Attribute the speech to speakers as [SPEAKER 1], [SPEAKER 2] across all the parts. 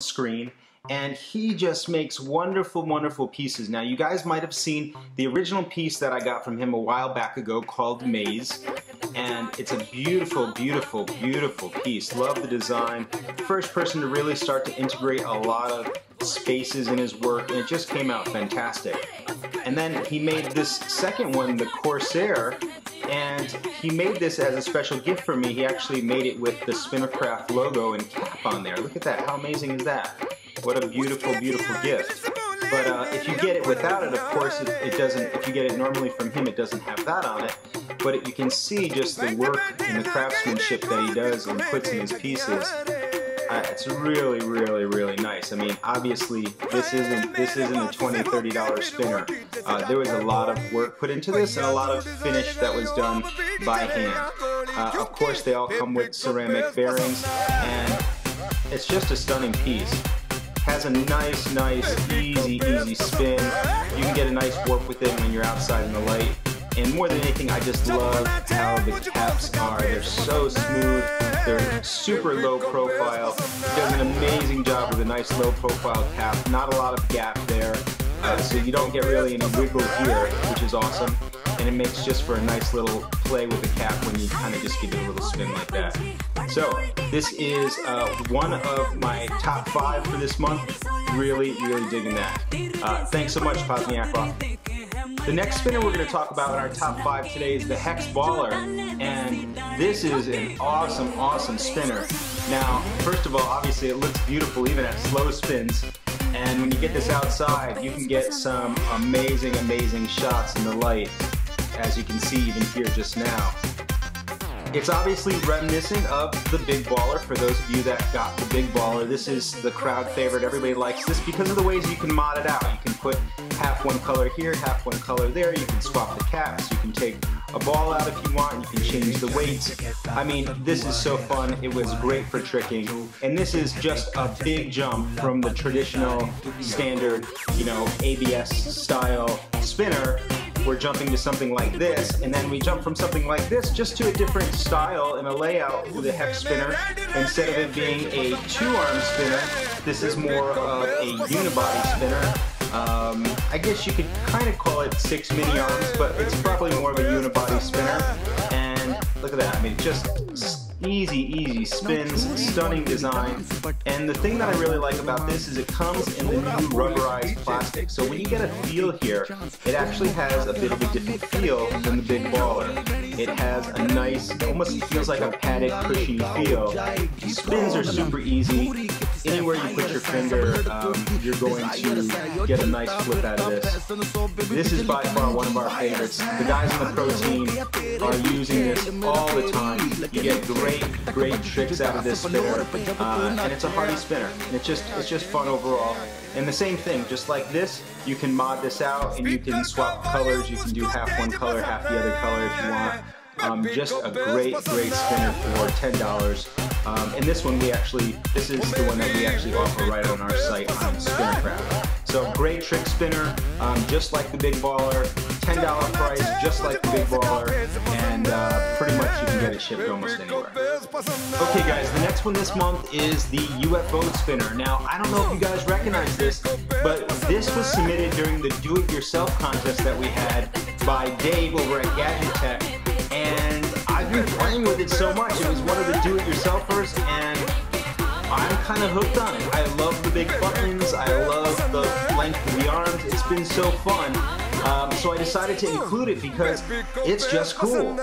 [SPEAKER 1] screen and he just makes wonderful, wonderful pieces. Now, you guys might have seen the original piece that I got from him a while back ago called Maze, and it's a beautiful, beautiful, beautiful piece. Love the design. First person to really start to integrate a lot of spaces in his work, and it just came out fantastic. And then he made this second one, the Corsair, and he made this as a special gift for me. He actually made it with the Spinnercraft logo and cap on there. Look at that, how amazing is that? What a beautiful, beautiful gift. But uh, if you get it without it, of course, it, it, doesn't, if you get it normally from him, it doesn't have that on it. But it, you can see just the work and the craftsmanship that he does and puts in his pieces. Uh, it's really, really, really nice. I mean, obviously, this isn't this isn't a $20, $30 spinner. Uh, there was a lot of work put into this and a lot of finish that was done by hand. Uh, of course, they all come with ceramic bearings, and it's just a stunning piece has a nice, nice, easy, easy spin. You can get a nice warp with it when you're outside in the light. And more than anything, I just love how the caps are. They're so smooth. They're super low profile. He does an amazing job with a nice low profile cap. Not a lot of gap there. Uh, so you don't get really any wiggle here, which is awesome. And it makes just for a nice little play with the cap when you kind of just give it a little spin like that. So this is uh, one of my top five for this month. Really, really digging that. Uh, thanks so much, Pozniakov. The next spinner we're going to talk about in our top five today is the Hex Baller, and this is an awesome, awesome spinner. Now, first of all, obviously it looks beautiful even at slow spins, and when you get this outside, you can get some amazing, amazing shots in the light, as you can see even here just now. It's obviously reminiscent of the Big Baller. For those of you that got the Big Baller, this is the crowd favorite. Everybody likes this because of the ways you can mod it out. You can put half one color here, half one color there. You can swap the caps. You can take a ball out if you want. You can change the weights. I mean, this is so fun. It was great for tricking. And this is just a big jump from the traditional standard, you know, ABS style spinner we're jumping to something like this, and then we jump from something like this just to a different style and a layout with a hex spinner. Instead of it being a two-arm spinner, this is more of a unibody spinner. Um, I guess you could kind of call it six mini arms, but it's probably more of a unibody spinner. And look at that, I mean, just easy, easy spins, stunning design. And the thing that I really like about this is it comes in the new rubberized plastic. So when you get a feel here, it actually has a bit of a different feel than the Big Baller. It has a nice, almost feels like a padded, cushy feel. Spins are super easy. Anywhere you put your finger, um, you're going to get a nice flip out of this. This is by far one of our favorites. The guys in the pro team are using this all the time. You get great great, tricks out of this spinner, uh, and it's a hardy spinner. And it's just, it's just fun overall. And the same thing, just like this, you can mod this out and you can swap colors. You can do half one color, half the other color if you want. Um, just a great, great spinner for $10. Um, and this one we actually, this is the one that we actually offer right on our site on Spinnercraft. So great trick spinner, um, just like the Big Baller, $10 price, just like the Big Baller, and uh, pretty much you can get it shipped almost anywhere. Okay guys, the next one this month is the UFO spinner. Now, I don't know if you guys recognize this, but this was submitted during the do-it-yourself contest that we had by Dave over at Gadget Tech, and I've been playing with it so much. It was one of the do-it-yourselfers, and I'm kind of hooked on it. I love the big buttons. I love the length of the arms. It's been so fun. Um, so I decided to include it because it's just cool.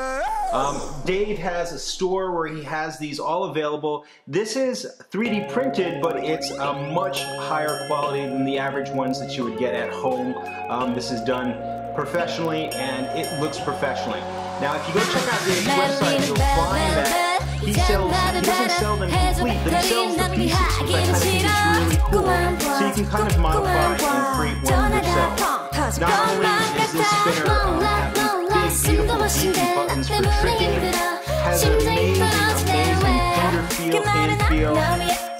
[SPEAKER 1] Um, Dave has a store where he has these all available. This is 3D printed, but it's a much higher quality than the average ones that you would get at home. Um, this is done professionally and it looks professionally. Now, if you go check out Dave's website, you'll find that he sells, he doesn't sell them complete, but he sells the pieces, which I kind of think is really cool. So you can kind of modify and create one yourself. Not only is this spinner um, having big, beautiful, beefy buttons for tricking, has an amazing, amazing finger feel, hand feel,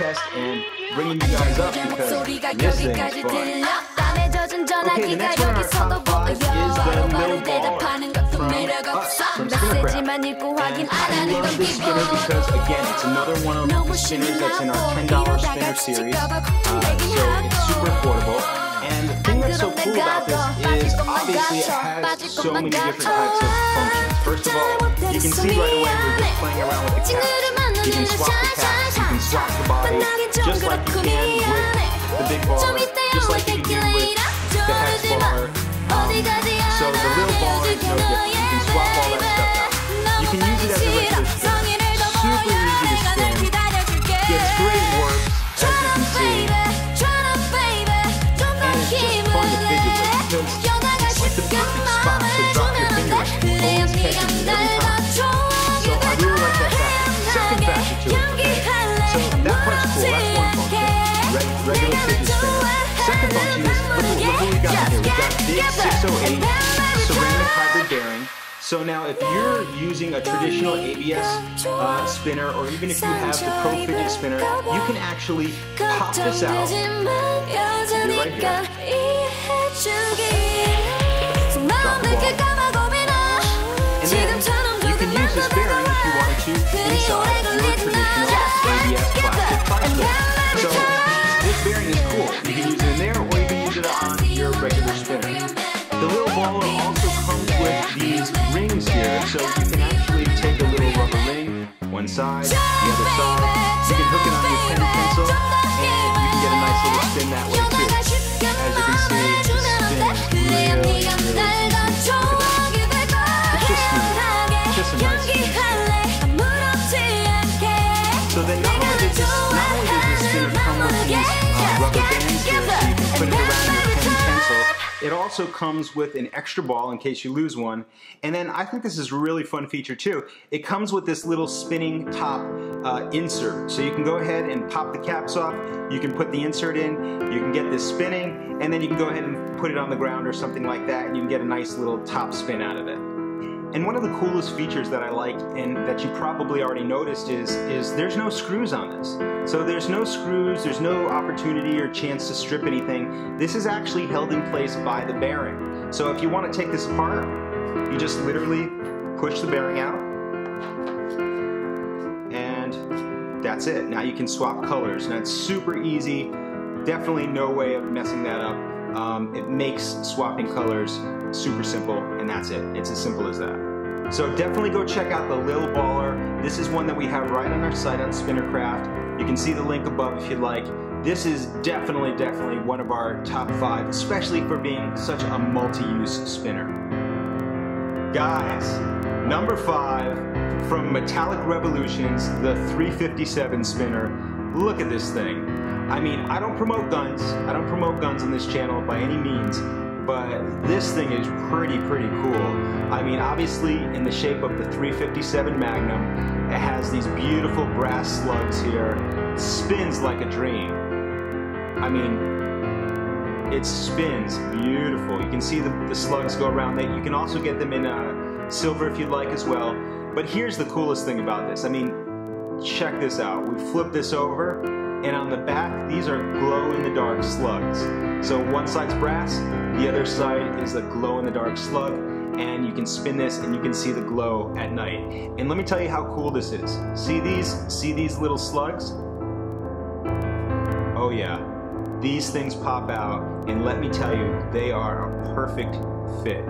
[SPEAKER 1] contest and bringing you guys up because this thing is fun. Okay, the next one on our top five is the Lil Baller from us, from Spinnercraft. And I love this spinner because, again, it's another one of the spinners that's in our $10 spinner series. Uh, so it's super affordable. And the thing that's so cool about this is, obviously, it has so many different types of functions. First of all, you can see right away we're playing around with the caps. You can swap the caps, you can swap the body, just like you can with the big baller, just like you can do with the hex baller. Um, so the little baller is no different. You can swap all that stuff out. You can use it as a regular. Super easy to spin. 608 ceramic hybrid bearing. So now if you're using a traditional ABS uh, spinner or even if you have the Pro Fidget Spinner, you can actually pop this out. Right here. Drop the ball. And then you can use this bearing if you wanted to inside your traditional ABS plastic. So this bearing is cool. You can use it in there or you can use it on your regular ring, one side, the other side. You can hook it on your pen and pencil, and you can get a nice little spin that way too. As you can see, it spins really, really. Look at that. It's just smooth. It's just a nice smooth spin. So then not only it also comes with an extra ball in case you lose one. And then I think this is a really fun feature too. It comes with this little spinning top uh, insert. So you can go ahead and pop the caps off. You can put the insert in. You can get this spinning. And then you can go ahead and put it on the ground or something like that. And you can get a nice little top spin out of it. And one of the coolest features that I like and that you probably already noticed is, is there's no screws on this. So there's no screws, there's no opportunity or chance to strip anything. This is actually held in place by the bearing. So if you want to take this apart, you just literally push the bearing out and that's it. Now you can swap colors. Now it's super easy. Definitely no way of messing that up. Um, it makes swapping colors super simple and that's it. It's as simple as that. So definitely go check out the Lil Baller. This is one that we have right on our site on Spinnercraft. You can see the link above if you'd like. This is definitely, definitely one of our top five, especially for being such a multi-use spinner. Guys, number five, from Metallic Revolutions, the 357 spinner. Look at this thing. I mean, I don't promote guns. I don't promote guns on this channel by any means, but this thing is pretty, pretty cool. I mean, obviously in the shape of the 357 Magnum, it has these beautiful brass slugs here. It spins like a dream. I mean, it spins beautiful. You can see the, the slugs go around. They, you can also get them in uh, silver if you'd like as well. But here's the coolest thing about this. I mean, check this out. We flip this over, and on the back, these are glow-in-the-dark slugs. So one side's brass, the other side is a glow-in-the-dark slug, and you can spin this and you can see the glow at night. And let me tell you how cool this is. See these? See these little slugs? Oh yeah. These things pop out, and let me tell you, they are a perfect fit.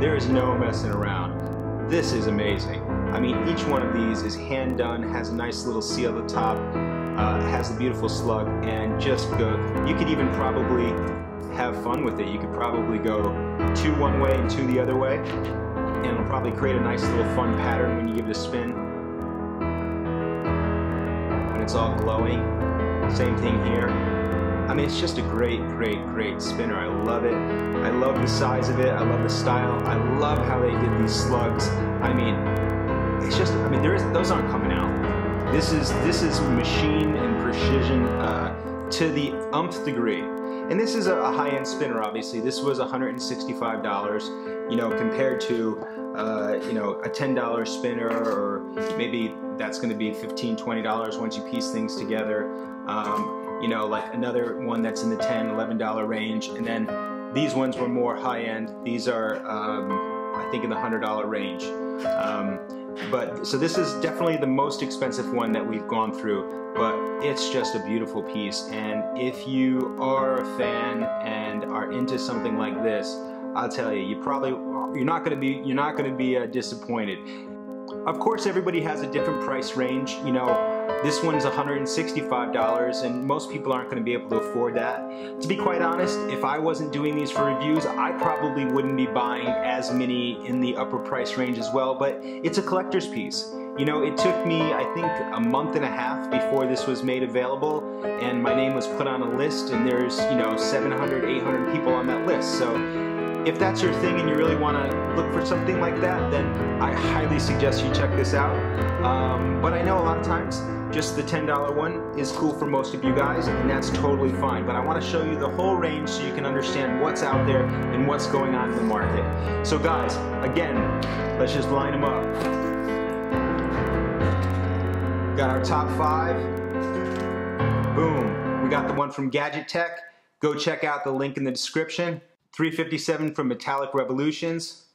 [SPEAKER 1] There is no messing around. This is amazing. I mean, each one of these is hand done, has a nice little seal at the top, uh, has a beautiful slug, and just go. You could even probably have fun with it. You could probably go two one way and two the other way, and it'll probably create a nice little fun pattern when you give it a spin. When it's all glowing. Same thing here. I mean, it's just a great, great, great spinner. I love it. I love the size of it. I love the style. I love how they did these slugs. I mean, it's just, I mean, there is, those aren't coming out. This is this is machine and precision uh, to the umpth degree. And this is a, high-end spinner, obviously. This was $165, you know, compared to, uh, you know, a $10 spinner or maybe that's going to be $15, $20 once you piece things together. Um, you know, like another one that's in the $10, $11 range. And then these ones were more high-end. These are, um, I think, in the $100 range. Um, but so this is definitely the most expensive one that we've gone through, but it's just a beautiful piece. And if you are a fan and are into something like this, I'll tell you, you probably you're not going to be you're not going to be uh, disappointed. Of course, everybody has a different price range. You know, this one's $165 and most people aren't going to be able to afford that. To be quite honest, if I wasn't doing these for reviews, I probably wouldn't be buying as many in the upper price range as well, but it's a collector's piece. You know, it took me, I think, a month and a half before this was made available, and my name was put on a list, and there's, you know, 700, 800 people on that list. So if that's your thing and you really want to look for something like that, then I highly suggest you check this out. Um, but I know a lot of times just the $10 one is cool for most of you guys, and that's totally fine. But I want to show you the whole range so you can understand what's out there and what's going on in the market. So guys, again, let's just line them up. Got our top five. Boom. We got the one from Gadget Tech. Go check out the link in the description. 357 from Metallic Revolutions.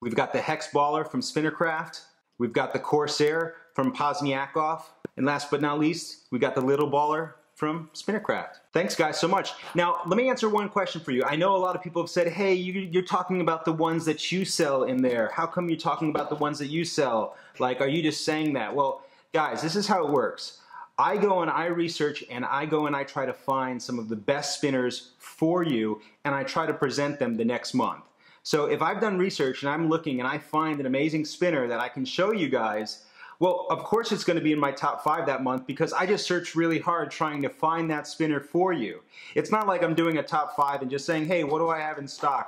[SPEAKER 1] We've got the Hex Baller from Spinnercraft. We've got the Corsair from Pozniakov. And last but not least, we got the little baller from Spinnercraft. Thanks guys so much. Now, let me answer one question for you. I know a lot of people have said, hey, you, are talking about the ones that you sell in there. How come you're talking about the ones that you sell? Like, are you just saying that? Well, guys, this is how it works. I go and I research and I go and I try to find some of the best spinners for you and I try to present them the next month. So if I've done research and I'm looking and I find an amazing spinner that I can show you guys, well, of course it's going to be in my top five that month because I just searched really hard trying to find that spinner for you. It's not like I'm doing a top five and just saying, hey, what do I have in stock?